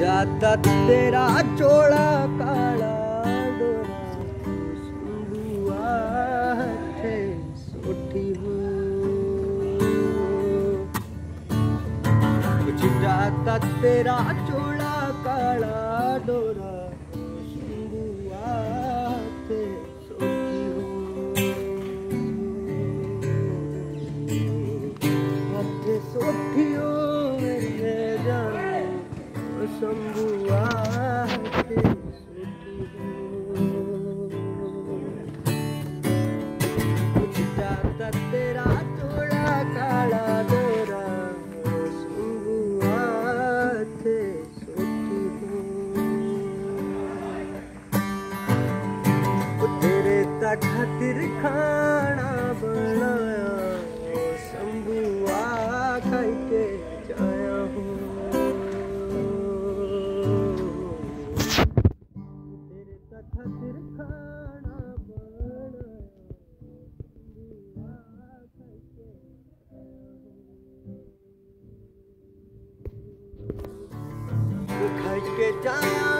ਜਾਦਾ ਤੇਰਾ ਚੋਲਾ ਕਾਲਾ ਚਿੱਟਾ ਤੇਰਾ ਚੋਲਾ ਕਾਲਾ ਡੋਰਾ तेरे खातिर खाना बनाया शंभुआ खाई के जाया हूँ। तेरे खातिर खाना बनाया के जाया